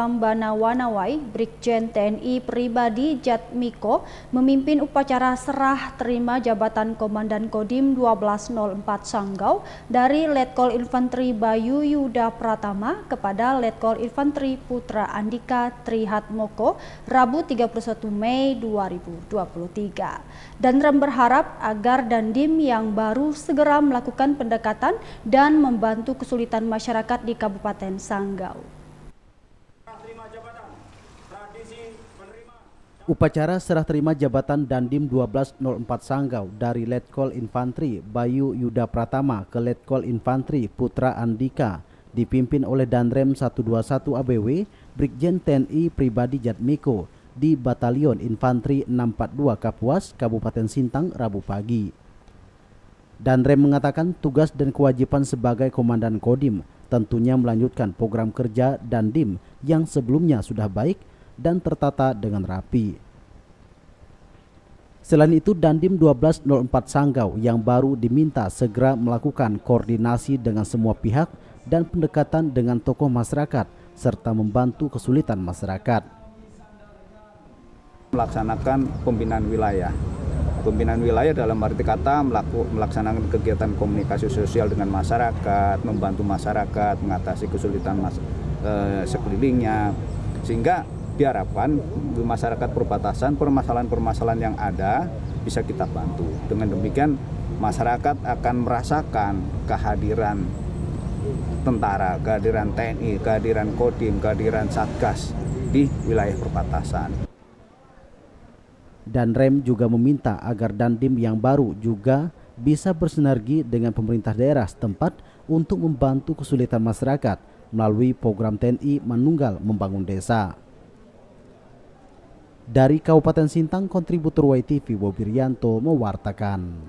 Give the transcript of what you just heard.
Lambana Wanawai, Brigjen TNI Pribadi Jatmiko memimpin upacara serah terima jabatan Komandan Kodim 1204 Sanggau dari Letkol Infanteri Bayu Yuda Pratama kepada Letkol Infanteri Putra Andika Trihatmoko Rabu 31 Mei 2023. Dan Rem berharap agar Dandim yang baru segera melakukan pendekatan dan membantu kesulitan masyarakat di Kabupaten Sanggau. Upacara serah terima jabatan Dandim 1204 Sanggau dari Letkol Infantri Bayu Yuda Pratama ke Letkol Infantri Putra Andika dipimpin oleh Danrem 121 ABW Brigjen TNI Pribadi Jatmiko di Batalion Infantri 642 Kapuas, Kabupaten Sintang, Rabu pagi. Danrem mengatakan tugas dan kewajiban sebagai Komandan Kodim tentunya melanjutkan program kerja Dandim yang sebelumnya sudah baik dan tertata dengan rapi. Selain itu, Dandim 1204 Sanggau yang baru diminta segera melakukan koordinasi dengan semua pihak dan pendekatan dengan tokoh masyarakat serta membantu kesulitan masyarakat. Melaksanakan pembinaan wilayah. Pembinaan wilayah dalam arti kata melaksanakan kegiatan komunikasi sosial dengan masyarakat, membantu masyarakat mengatasi kesulitan mas, eh, sekelilingnya, sehingga diharapkan di masyarakat perbatasan permasalahan-permasalahan yang ada bisa kita bantu. Dengan demikian masyarakat akan merasakan kehadiran tentara, kehadiran TNI, kehadiran Kodim, kehadiran Satgas di wilayah perbatasan. Dan Rem juga meminta agar Dandim yang baru juga bisa bersinergi dengan pemerintah daerah setempat untuk membantu kesulitan masyarakat melalui program TNI Manunggal Membangun Desa. Dari Kabupaten Sintang, kontributor YTV Bobirianto mewartakan.